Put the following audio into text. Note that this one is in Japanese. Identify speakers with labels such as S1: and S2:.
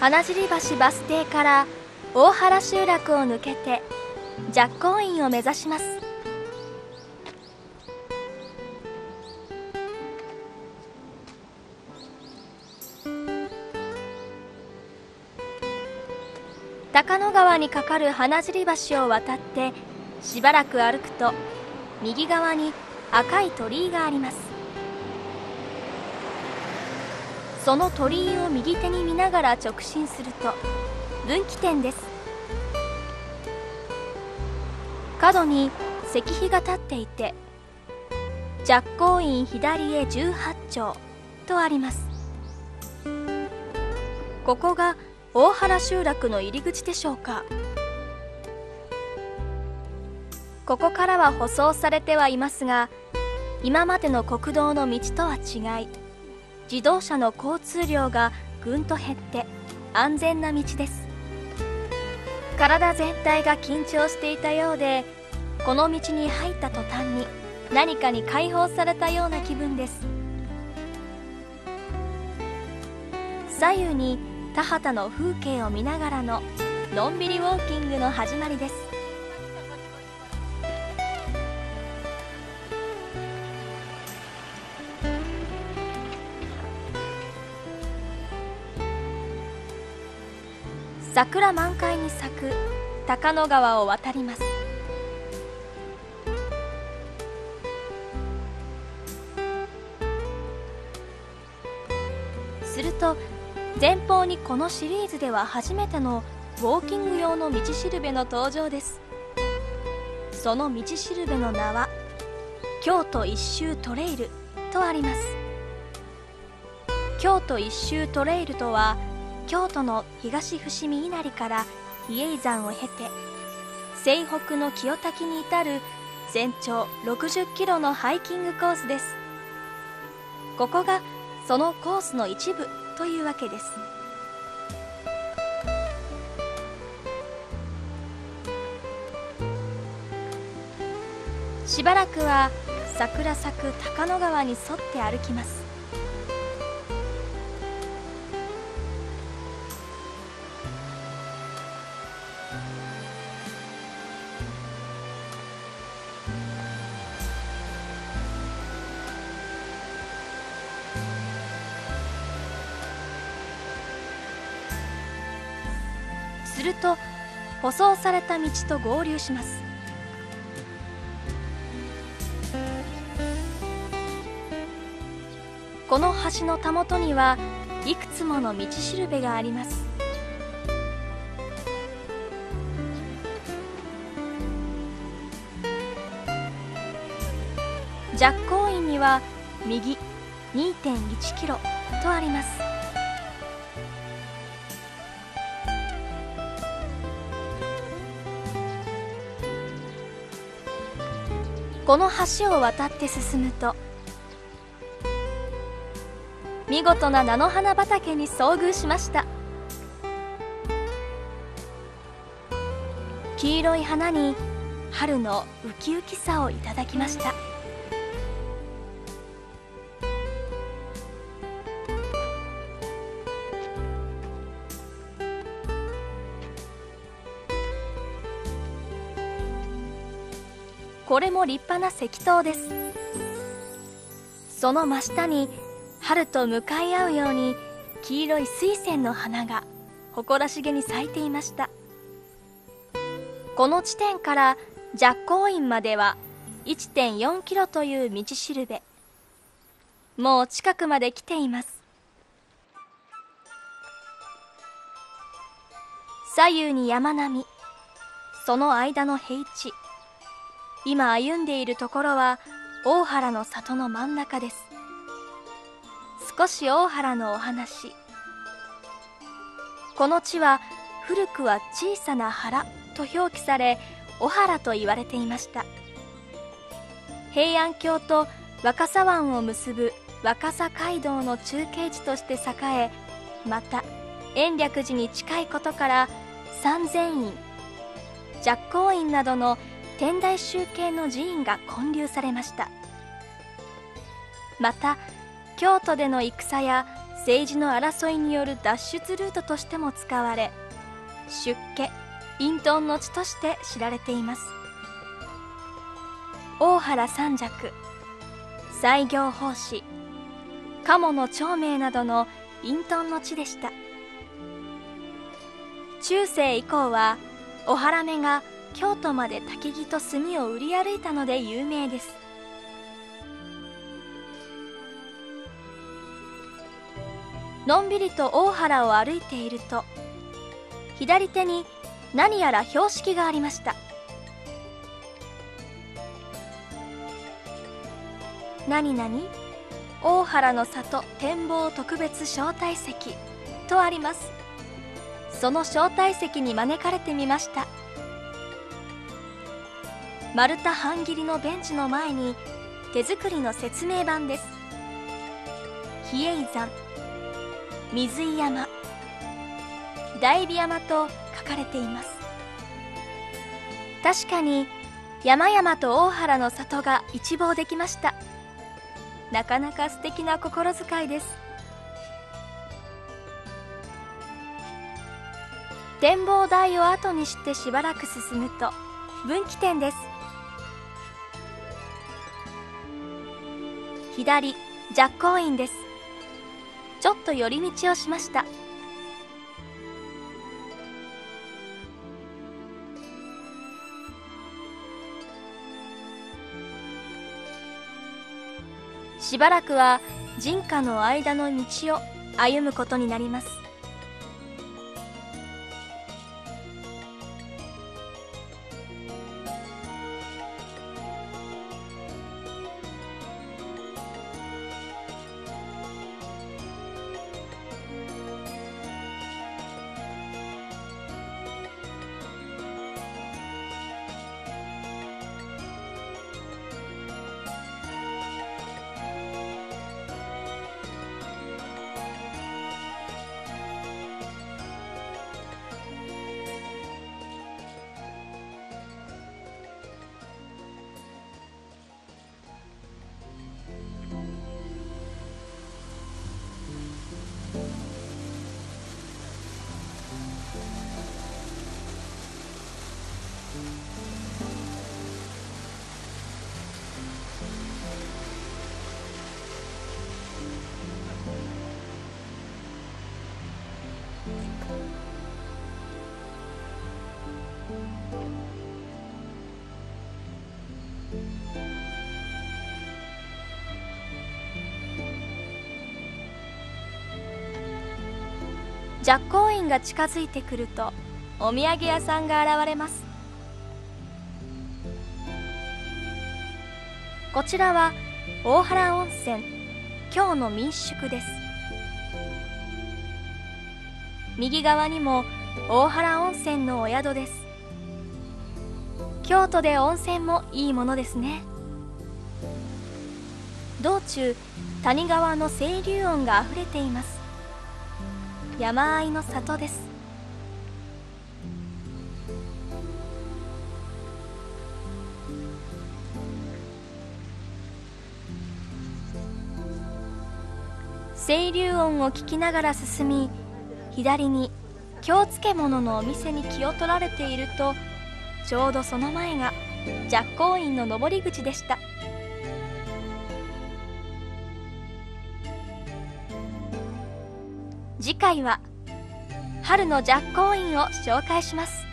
S1: 花尻橋バス停から大原集落を抜けて寂光院を目指します。高野川に架かる花尻橋を渡ってしばらく歩くと右側に赤い鳥居があります。その鳥居を右手に見ながら直進すると分岐点です。角に石碑が立っていて寂光院左へ18丁とあります。ここが大原集落の入り口でしょうか。ここからは舗装されてはいますが今までの国道の道とは違い自動車の交通量がぐんと減って安全な道です。体全体が緊張していたようでこの道に入った途端に何かに解放されたような気分です。左右に田畑の風景を見ながらののんびりウォーキングの始まりです。桜満開に咲く高野川を渡ります。すると前方にこのシリーズでは初めてのウォーキング用の道しるべの登場です。その道しるべの名は京都一周トレイルとあります。京都一周トレイルとは京都の東伏見稲荷から比叡山を経て西北の清滝に至る全長60キロのハイキングコースです。ここがそのコースの一部というわけです。しばらくは桜咲く高野川に沿って歩きます。すると舗装された道と合流します。この橋のたもとにはいくつもの道しるべがあります。寂光院には右2.1キロとあります。この橋を渡って進むと見事な菜の花畑に遭遇しました。黄色い花に春のウキウキさをいただきました。これも立派な石塔です。その真下に春と向かい合うように黄色い水仙の花が誇らしげに咲いていました。この地点から寂光院までは1.4キロという道しるべ。もう近くまで来ています。左右に山並み。その間の平地。今歩んでいるところは大原の里の真ん中です。少し大原のお話。この地は古くは小さな原と表記され小原と言われていました。平安京と若狭湾を結ぶ若狭街道の中継地として栄えまた延暦寺に近いことから三千院寂光院などの天台宗系の寺院が建立されました。また京都での戦や政治の争いによる脱出ルートとしても使われ出家隠遁の地として知られています。大原三尺西行法師鴨の長命などの隠遁の地でした。中世以降は小原目が京都まで焚き木と炭を売り歩いたので有名です。のんびりと大原を歩いていると左手に何やら標識がありました。何々大原の里展望特別招待席とあります。その招待席に招かれてみました。丸太半切りのベンチの前に手作りの説明板です。比叡山水井山大美山と書かれています。確かに山々と大原の里が一望できました。なかなか素敵な心遣いです。展望台を後にしてしばらく進むと分岐点です。左若光院です。ちょっと寄り道をしました。しばらくは人家の間の道を歩むことになります。寂光院が近づいてくるとお土産屋さんが現れます。こちらは大原温泉今日の民宿です。右側にも大原温泉のお宿です。京都で温泉もいいものですね。道中谷川の清流音があふれています。山あいの里です。清流音を聞きながら進み左に京漬物のお店に気を取られているとちょうどその前が寂光院の上り口でした。次回は春の寂光院を紹介します。